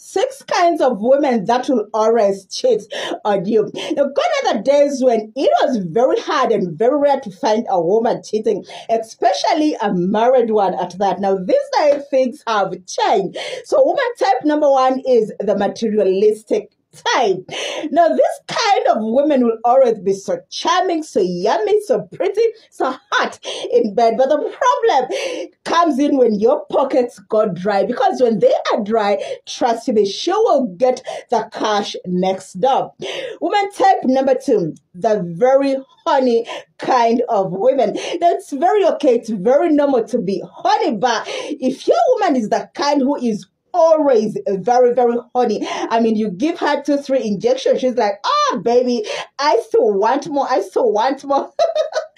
six kinds of women that will always cheat on you. Now, gone are the days when it was very hard and very rare to find a woman cheating, especially a married one at that. Now, these days things have changed. So, woman type number one is the materialistic time. Now, this kind of women will always be so charming, so yummy, so pretty, so hot in bed. But the problem comes in when your pockets go dry because when they are dry, trust me, she will get the cash next door. Woman type number two, the very honey kind of women. That's very okay. It's very normal to be honey, but if your woman is the kind who is always very, very honey. I mean, you give her two, three injections, she's like, oh, baby, I still want more. I still want more.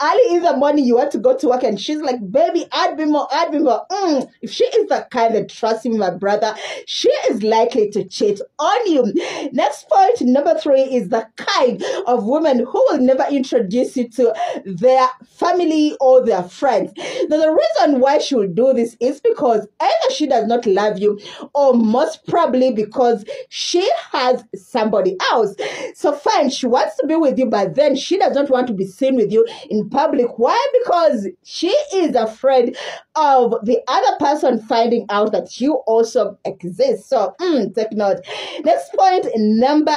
early in the morning you want to go to work and she's like, baby, add me more, add me more. Mm. If she is the kind that trusts me, my brother, she is likely to cheat on you. Next point, number three, is the kind of woman who will never introduce you to their family or their friends. Now, the reason why she will do this is because either she does not love you or most probably because she has somebody else. So fine, she wants to be with you, but then she does not want to be seen with you in public. Why? Because she is afraid of the other person finding out that you also exist. So mm, take note. Next point, number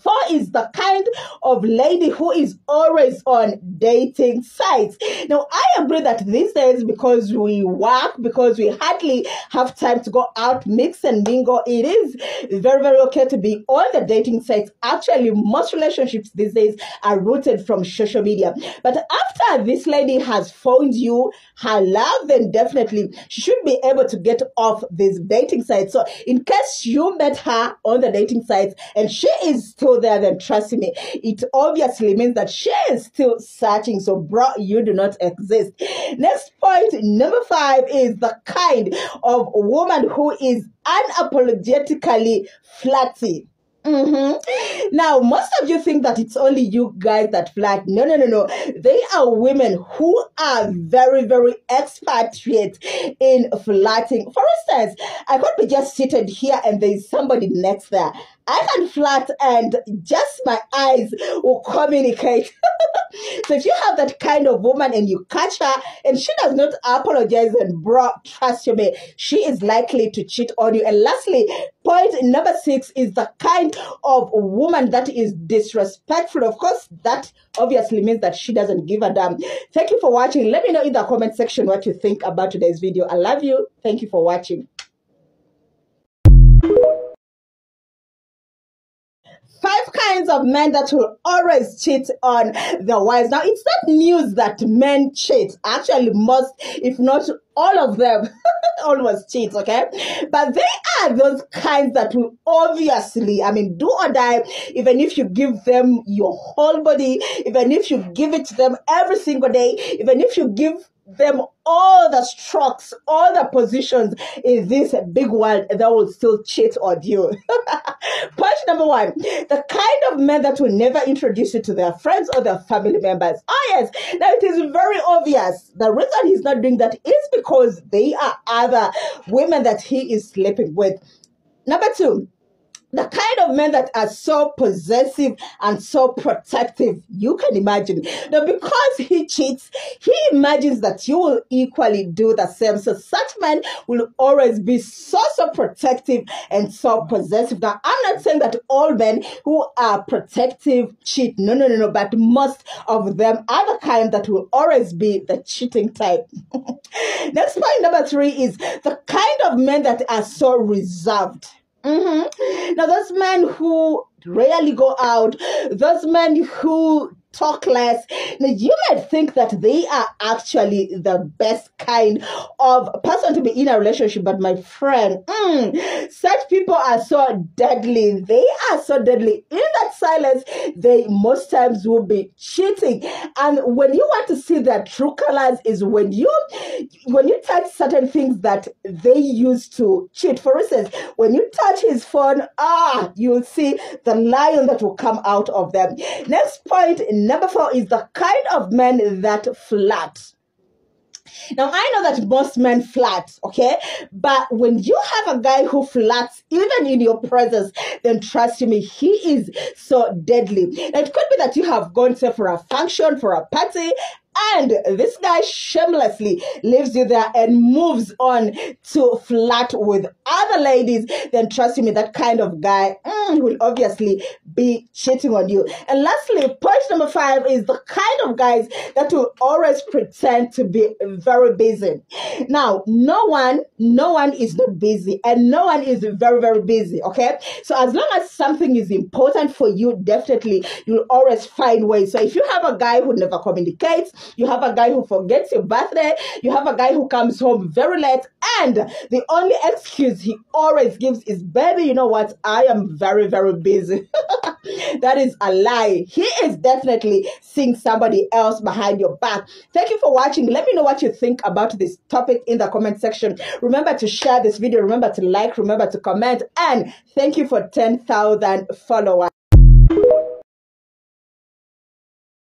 Four is the kind of lady who is always on dating sites. Now, I agree that these days, because we work, because we hardly have time to go out, mix and mingle, it is very, very okay to be on the dating sites. Actually, most relationships these days are rooted from social media. But after this lady has found you her love, then definitely she should be able to get off these dating sites. So, in case you met her on the dating sites and she is still there, then trust me, it obviously means that she is still searching. So, bro, you do not exist. Next point, number five, is the kind of woman who is unapologetically flirty. Mm-hmm. Now, most of you think that it's only you guys that flirt. No, no, no, no. They are women who are very, very expatriate in flirting. For instance, I could be just seated here and there's somebody next there. I can flirt and just my eyes will communicate. so if you have that kind of woman and you catch her and she does not apologize and bro, trust me, she is likely to cheat on you. And lastly, point number six is the kind of woman that is disrespectful. Of course, that obviously means that she doesn't give a damn. Thank you for watching. Let me know in the comment section what you think about today's video. I love you. Thank you for watching. Kinds of men that will always cheat on their wives. Now, it's not news that men cheat. Actually, most, if not all of them, almost cheat, okay? But they are those kinds that will obviously, I mean, do or die, even if you give them your whole body, even if you give it to them every single day, even if you give them all the strokes, all the positions in this big world they will still cheat on you. Number one the kind of men that will never introduce you to their friends or their family members. Oh, yes. Now, it is very obvious. The reason he's not doing that is because they are other women that he is sleeping with. Number two, the kind of men that are so possessive and so protective, you can imagine. Now, because he cheats, he imagines that you will equally do the same. So, such men will always be so, so protective and so possessive. Now, I'm not saying that all men who are protective cheat. No, no, no, no. But most of them are the kind that will always be the cheating type. Next point number three is the kind of men that are so reserved Mm-hmm. Now, those men who rarely go out, those men who talk less. Now, you might think that they are actually the best kind of person to be in a relationship, but my friend, mm, such people are so deadly. They are so deadly. In that silence, they most times will be cheating. And when you want to see their true colors, is when you when you touch certain things that they used to cheat. For instance, when you touch his phone, ah, you'll see the lion that will come out of them. Next point Number four is the kind of men that flirt. Now, I know that most men flirt, okay? But when you have a guy who flirts, even in your presence, then trust me, he is so deadly. Now, it could be that you have gone to for a function, for a party, and this guy shamelessly leaves you there and moves on to flirt with other ladies, then trust me, that kind of guy mm, will obviously be cheating on you. And lastly, point number five is the kind of guys that will always pretend to be very busy. Now, no one, no one is not busy, and no one is very, very busy. Okay, so as long as something is important for you, definitely you'll always find ways. So if you have a guy who never communicates, you have a guy who forgets your birthday. You have a guy who comes home very late. And the only excuse he always gives is, baby, you know what? I am very, very busy. that is a lie. He is definitely seeing somebody else behind your back. Thank you for watching. Let me know what you think about this topic in the comment section. Remember to share this video. Remember to like. Remember to comment. And thank you for 10,000 followers.